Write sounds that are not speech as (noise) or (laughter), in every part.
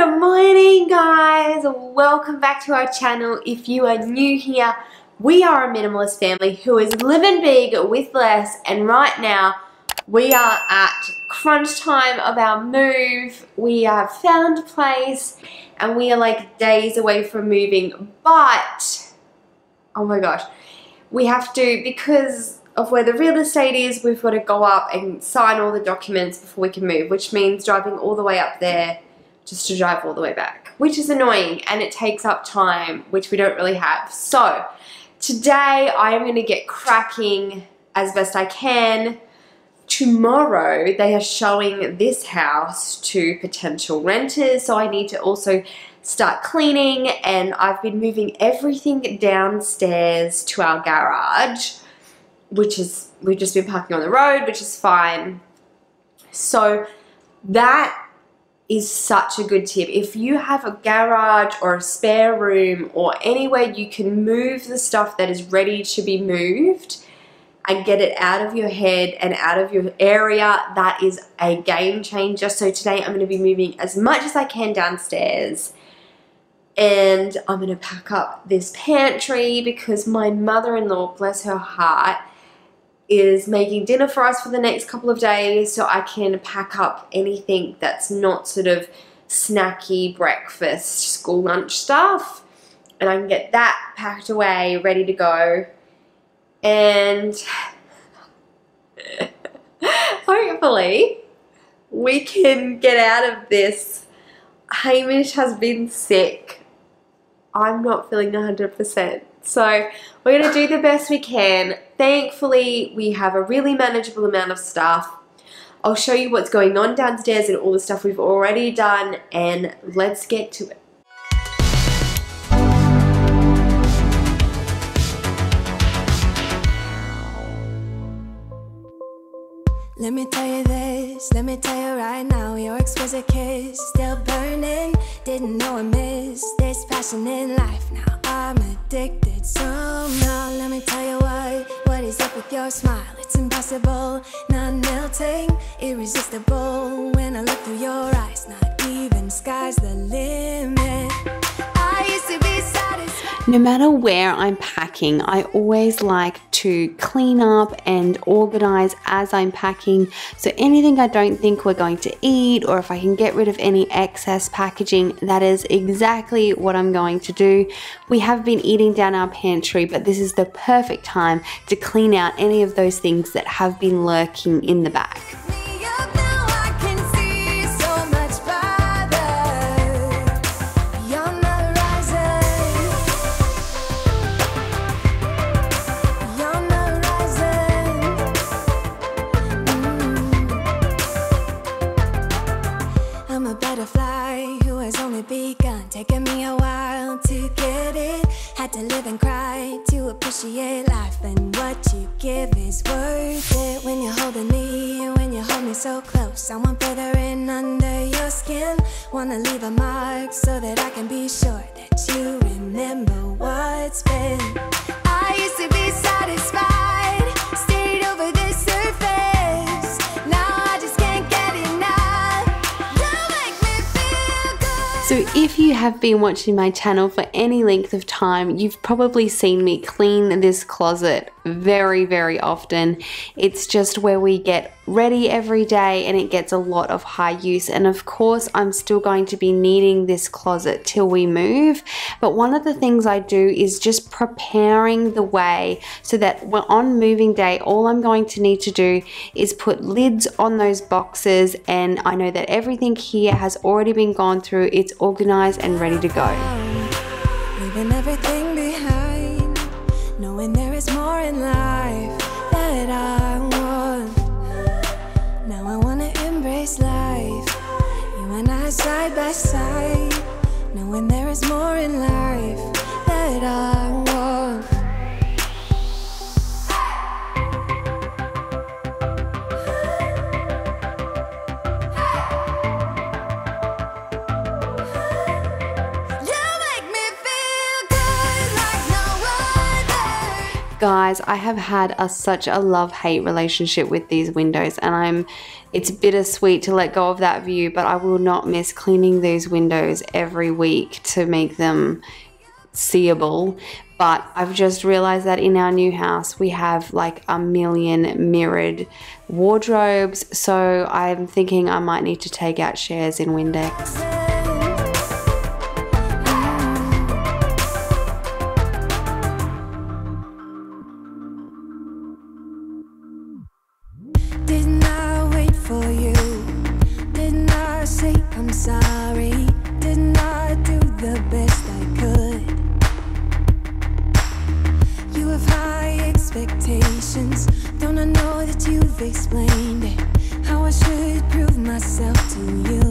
Good morning guys! Welcome back to our channel. If you are new here, we are a minimalist family who is living big with less and right now we are at crunch time of our move. We have found a place and we are like days away from moving but oh my gosh we have to because of where the real estate is we've got to go up and sign all the documents before we can move which means driving all the way up there just to drive all the way back, which is annoying and it takes up time, which we don't really have. So today I am going to get cracking as best I can. Tomorrow they are showing this house to potential renters, so I need to also start cleaning and I've been moving everything downstairs to our garage, which is, we've just been parking on the road, which is fine. So that is such a good tip. If you have a garage or a spare room or anywhere you can move the stuff that is ready to be moved and get it out of your head and out of your area, that is a game changer. So today I'm going to be moving as much as I can downstairs and I'm going to pack up this pantry because my mother-in-law, bless her heart, is making dinner for us for the next couple of days so I can pack up anything that's not sort of snacky breakfast school lunch stuff. And I can get that packed away ready to go. And (laughs) hopefully we can get out of this. Hamish has been sick. I'm not feeling 100% so we're going to do the best we can. Thankfully, we have a really manageable amount of stuff. I'll show you what's going on downstairs and all the stuff we've already done and let's get to it. Let me tell you this, let me tell you right now Your exquisite kiss, still burning Didn't know I missed. This passion in life Now I'm addicted somehow. Let me tell you what, what is up with your smile? It's impossible, not melting, irresistible. When I look through your eyes, not even sky's the limit No matter where I'm packing, I always like to clean up and organize as I'm packing. So anything I don't think we're going to eat or if I can get rid of any excess packaging, that is exactly what I'm going to do. We have been eating down our pantry, but this is the perfect time to clean out any of those things that have been lurking in the back. What's been. I used to be satisfied stayed over the surface. Now I just can't get enough. So if you have been watching my channel for any length of time you've probably seen me clean this closet very, very often. It's just where we get ready every day and it gets a lot of high use. And of course, I'm still going to be needing this closet till we move. But one of the things I do is just preparing the way so that we're on moving day, all I'm going to need to do is put lids on those boxes. And I know that everything here has already been gone through, it's organized and ready to go. Life that I want. Now I wanna embrace life, you and I side by side, knowing there is more in life that I want. Guys, I have had a, such a love-hate relationship with these windows and I'm it's bittersweet to let go of that view, but I will not miss cleaning these windows every week to make them seeable. But I've just realized that in our new house, we have like a million mirrored wardrobes. So I'm thinking I might need to take out shares in Windex. I'm sorry? Didn't do the best I could? You have high expectations. Don't I know that you've explained it? How I should prove myself to you.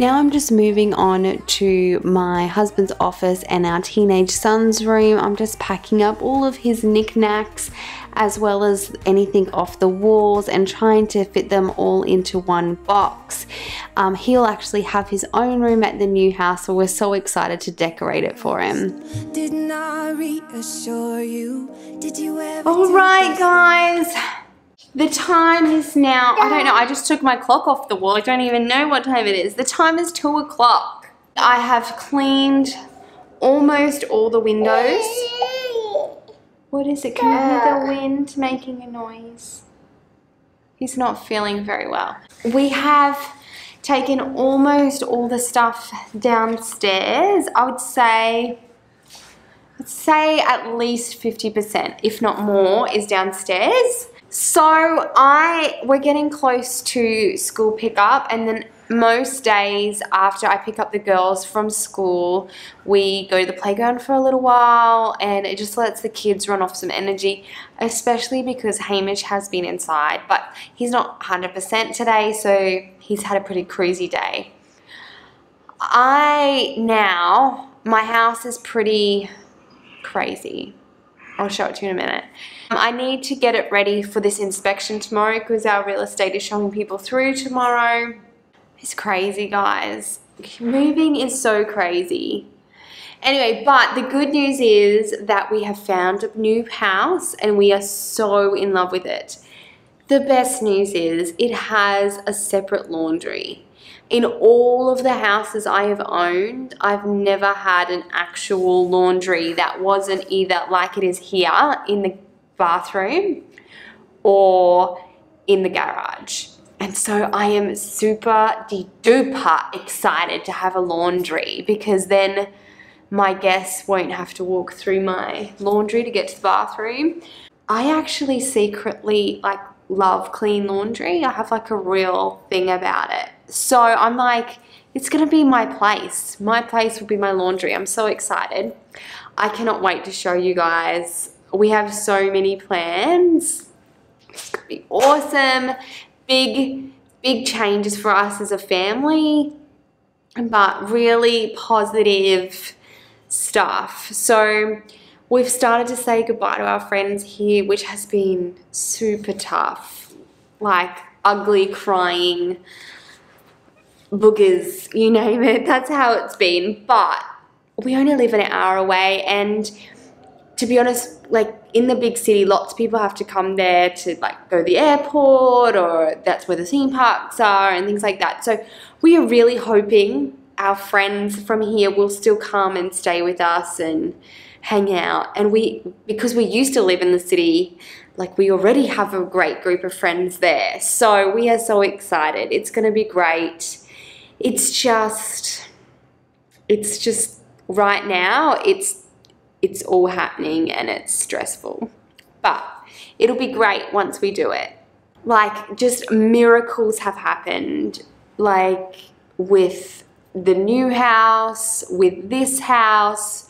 Now I'm just moving on to my husband's office and our teenage son's room. I'm just packing up all of his knickknacks as well as anything off the walls and trying to fit them all into one box. Um, he'll actually have his own room at the new house, so we're so excited to decorate it for him. Didn't I reassure you? Did you ever? All right, guys. The time is now, I don't know, I just took my clock off the wall. I don't even know what time it is. The time is two o'clock. I have cleaned almost all the windows. What is it? Can you hear the wind making a noise? He's not feeling very well. We have taken almost all the stuff downstairs. I would say I'd say at least 50%, if not more, is downstairs. So I we're getting close to school pickup and then most days after I pick up the girls from school, we go to the playground for a little while and it just lets the kids run off some energy, especially because Hamish has been inside, but he's not 100% today, so he's had a pretty crazy day. I now, my house is pretty crazy. I'll show it to you in a minute. Um, I need to get it ready for this inspection tomorrow because our real estate is showing people through tomorrow. It's crazy, guys. Moving is so crazy. Anyway, but the good news is that we have found a new house and we are so in love with it. The best news is it has a separate laundry. In all of the houses I have owned, I've never had an actual laundry that wasn't either like it is here in the bathroom or in the garage. And so I am super de duper excited to have a laundry because then my guests won't have to walk through my laundry to get to the bathroom. I actually secretly like love clean laundry. I have like a real thing about it. So I'm like, it's gonna be my place. My place will be my laundry. I'm so excited. I cannot wait to show you guys. We have so many plans. It's gonna be awesome. Big, big changes for us as a family, but really positive stuff. So we've started to say goodbye to our friends here, which has been super tough. Like ugly crying, boogers, you name it. (laughs) That's how it's been. But we only live an hour away and to be honest, like in the big city, lots of people have to come there to like go to the airport or that's where the theme parks are and things like that. So we are really hoping our friends from here will still come and stay with us and hang out. And we, because we used to live in the city, like we already have a great group of friends there. So we are so excited. It's going to be great. It's just, it's just right now, it's it's all happening and it's stressful. But it'll be great once we do it. Like, just miracles have happened, like with the new house, with this house,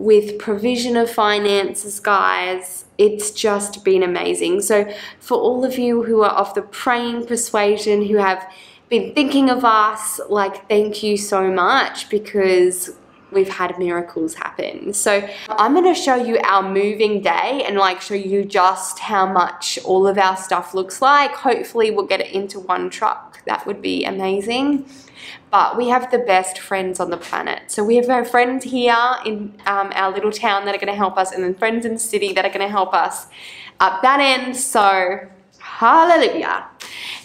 with provision of finances, guys. It's just been amazing. So, for all of you who are of the praying persuasion, who have been thinking of us, like, thank you so much because we've had miracles happen. So I'm going to show you our moving day and like show you just how much all of our stuff looks like. Hopefully we'll get it into one truck. That would be amazing. But we have the best friends on the planet. So we have our friends here in um, our little town that are going to help us and then friends in the city that are going to help us up that end. So hallelujah.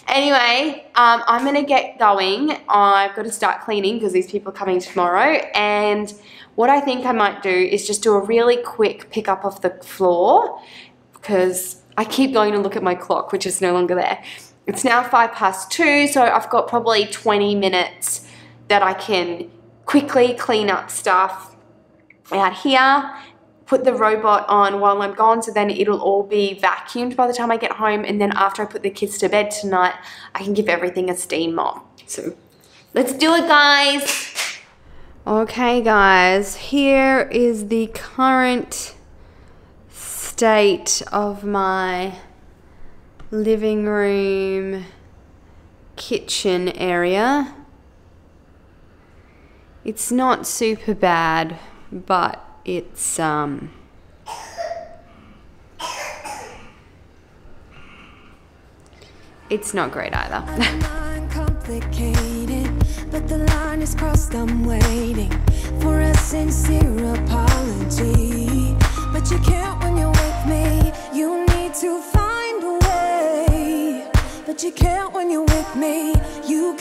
Anyway, um, I'm going to get going. I've got to start cleaning because these people are coming tomorrow. And what I think I might do is just do a really quick pick up of the floor because I keep going to look at my clock, which is no longer there. It's now five past two, so I've got probably 20 minutes that I can quickly clean up stuff out here put the robot on while I'm gone so then it'll all be vacuumed by the time I get home and then after I put the kids to bed tonight I can give everything a steam mop. So let's do it guys! Okay guys, here is the current state of my living room kitchen area. It's not super bad, but it's um it's not great either. but the line is crossed, I'm waiting for a sincere apology. But you can't when you're with me, you need to find a way. But you can't when you're with me, you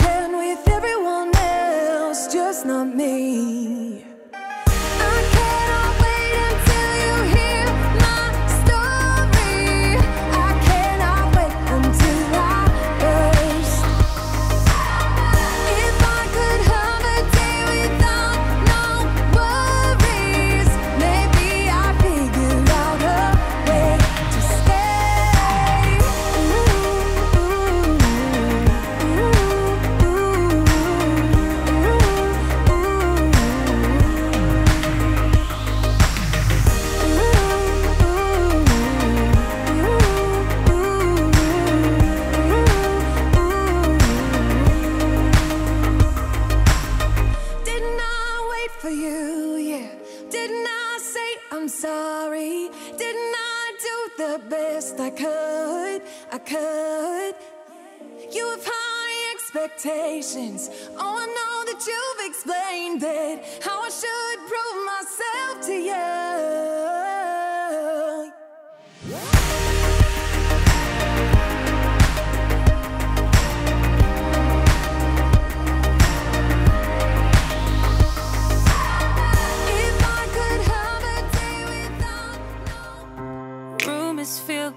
expectations. Oh, I do the best I could i could you have high expectations Oh, i know that you've explained it. How I should prove myself to you.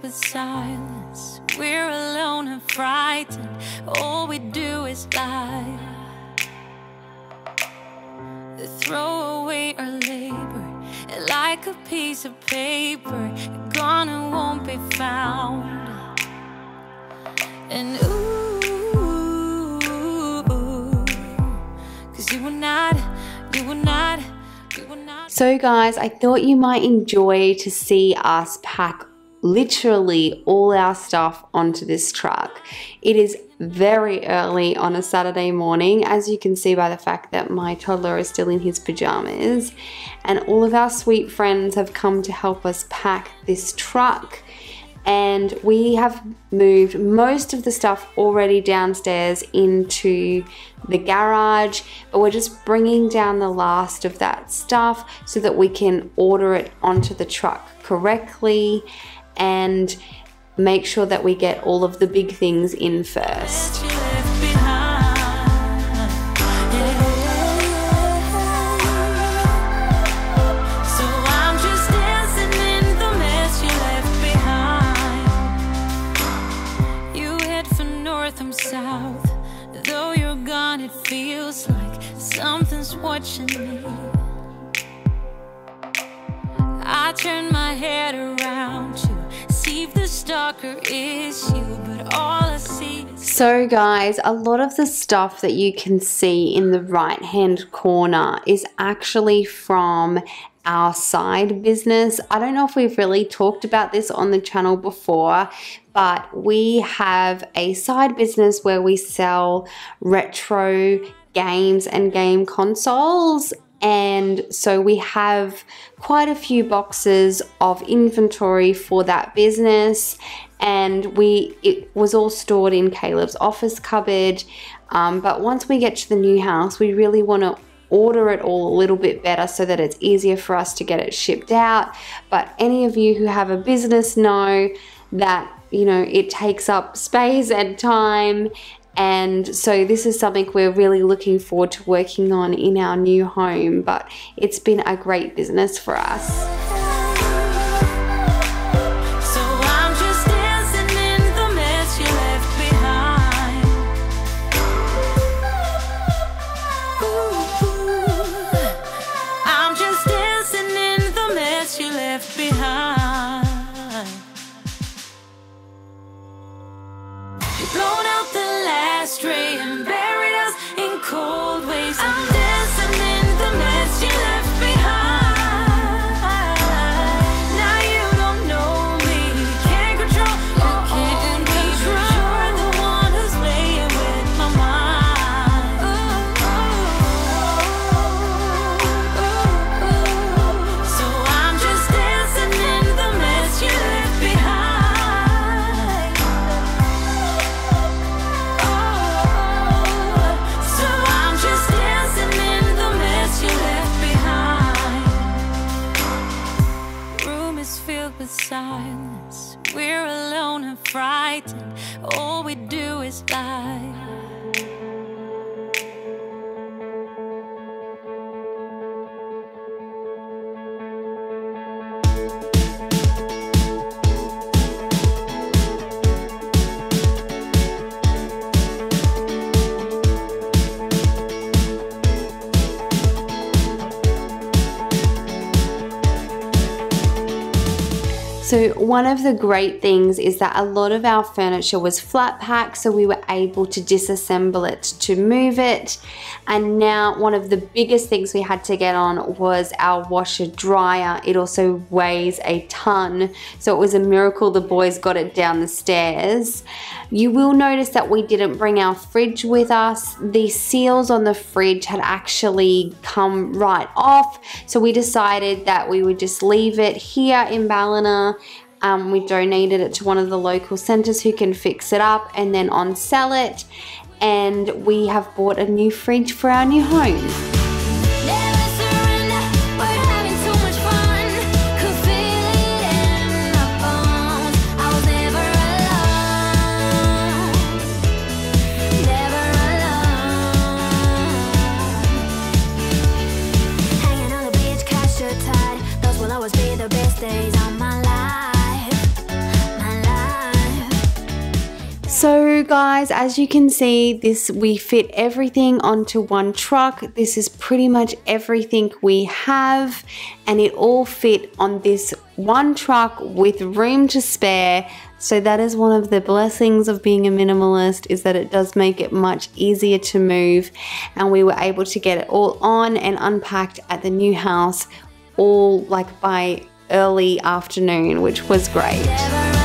With silence. We're alone and frightened. All we do is lie. Throw away our labor like a piece of paper, gone and won't be found. And ooh, cause you were not, you were not. So, guys, I thought you might enjoy to see us pack literally all our stuff onto this truck. It is very early on a Saturday morning, as you can see by the fact that my toddler is still in his pajamas, and all of our sweet friends have come to help us pack this truck. And we have moved most of the stuff already downstairs into the garage, but we're just bringing down the last of that stuff so that we can order it onto the truck correctly and make sure that we get all of the big things in first. So guys, a lot of the stuff that you can see in the right hand corner is actually from our side business. I don't know if we've really talked about this on the channel before, but we have a side business where we sell retro games and game consoles. And so we have quite a few boxes of inventory for that business. And we it was all stored in Caleb's office cupboard. Um, but once we get to the new house, we really want to order it all a little bit better so that it's easier for us to get it shipped out. But any of you who have a business know that you know it takes up space and time and so this is something we're really looking forward to working on in our new home but it's been a great business for us. One of the great things is that a lot of our furniture was flat pack so we were able to disassemble it to move it and now one of the biggest things we had to get on was our washer dryer. It also weighs a ton so it was a miracle the boys got it down the stairs. You will notice that we didn't bring our fridge with us. The seals on the fridge had actually come right off so we decided that we would just leave it here in Ballina um, we donated it to one of the local centres who can fix it up and then on sell it. And we have bought a new fridge for our new home. Guys, as you can see, this we fit everything onto one truck. This is pretty much everything we have and it all fit on this one truck with room to spare. So that is one of the blessings of being a minimalist is that it does make it much easier to move and we were able to get it all on and unpacked at the new house all like by early afternoon, which was great.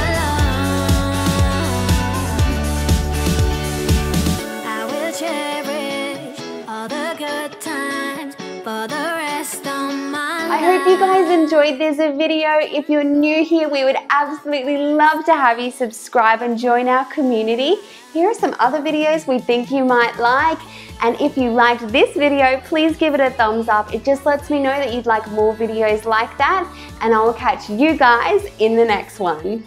Hope you guys enjoyed this video. If you're new here, we would absolutely love to have you subscribe and join our community. Here are some other videos we think you might like. And if you liked this video, please give it a thumbs up. It just lets me know that you'd like more videos like that. And I will catch you guys in the next one.